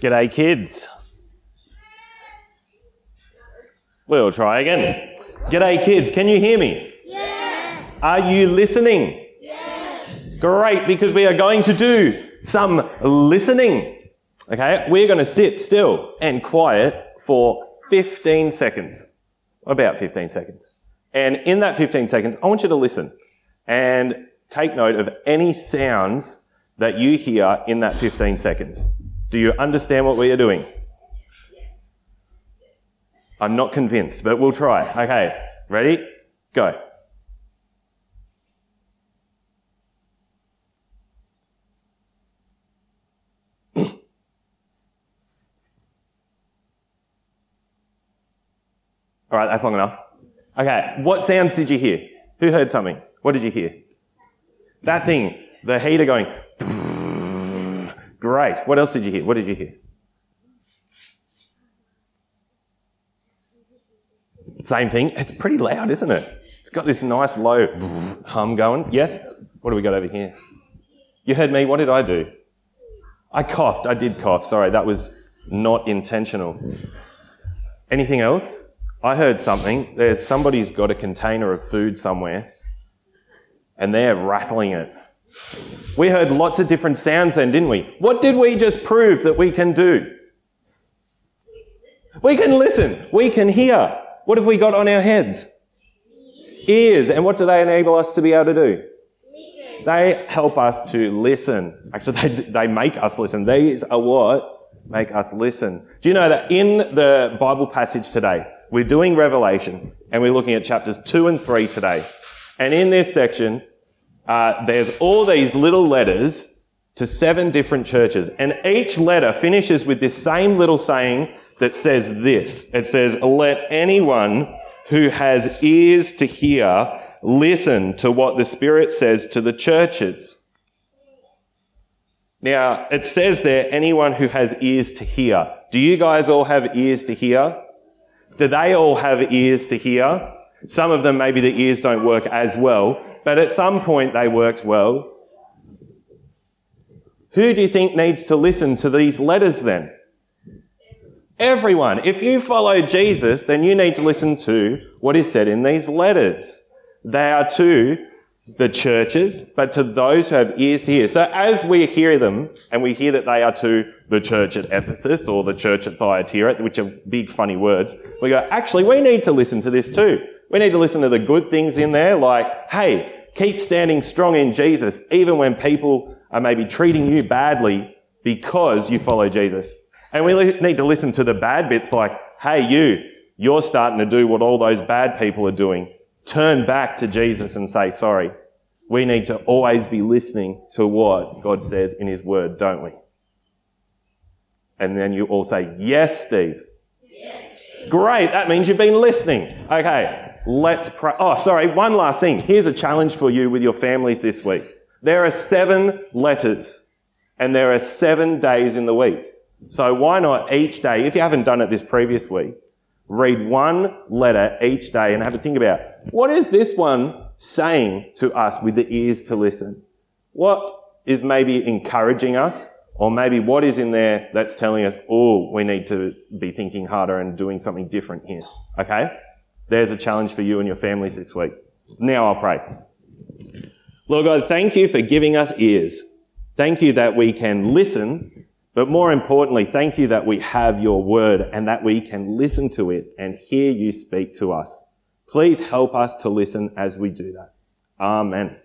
G'day, kids. We'll try again. G'day, kids. Can you hear me? Yes. Are you listening? Yes. Great, because we are going to do some listening. Okay, we're going to sit still and quiet for 15 seconds. About 15 seconds. And in that 15 seconds, I want you to listen and take note of any sounds that you hear in that 15 seconds. Do you understand what we are doing? I'm not convinced, but we'll try. Okay, ready? Go. All right, that's long enough. Okay, what sounds did you hear? Who heard something? What did you hear? That thing, the heater going. Great. What else did you hear? What did you hear? Same thing. It's pretty loud, isn't it? It's got this nice low hum going. Yes? What do we got over here? You heard me. What did I do? I coughed. I did cough. Sorry, that was not intentional. Anything else? I heard something. There's somebody's got a container of food somewhere and they're rattling it. We heard lots of different sounds then, didn't we? What did we just prove that we can do? We can listen. We can hear. What have we got on our heads? Ears. And what do they enable us to be able to do? Listen. They help us to listen. Actually, they, they make us listen. These are what make us listen. Do you know that in the Bible passage today, we're doing Revelation and we're looking at chapters two and three today. And in this section, uh, there's all these little letters to seven different churches. And each letter finishes with this same little saying that says this. It says, let anyone who has ears to hear listen to what the Spirit says to the churches. Now, it says there, anyone who has ears to hear. Do you guys all have ears to hear? Do they all have ears to hear? Some of them, maybe the ears don't work as well, but at some point they worked well. Who do you think needs to listen to these letters then? Everyone. If you follow Jesus, then you need to listen to what is said in these letters. They are to the churches, but to those who have ears to hear. So as we hear them, and we hear that they are to the church at Ephesus or the church at Thyatira, which are big funny words, we go, actually, we need to listen to this too. We need to listen to the good things in there, like, hey, keep standing strong in Jesus, even when people are maybe treating you badly because you follow Jesus. And we li- need to listen to the bad bits like, hey, you, you're starting to do what all those bad people are doing. Turn back to Jesus and say sorry. We need to always be listening to what God says in His Word, don't we? And then you all say, yes, Steve. Yes. Great. That means you've been listening. Okay. Let's pray. Oh, sorry. One last thing. Here's a challenge for you with your families this week. There are seven letters and there are seven days in the week. So why not each day, if you haven't done it this previous week, read one letter each day and have a think about what is this one saying to us with the ears to listen? What is maybe encouraging us or maybe what is in there that's telling us, oh, we need to be thinking harder and doing something different here. Okay? There's a challenge for you and your families this week. Now I'll pray. Lord God, thank you for giving us ears. Thank you that we can listen, but more importantly, thank you that we have your word and that we can listen to it and hear you speak to us. Please help us to listen as we do that. Amen.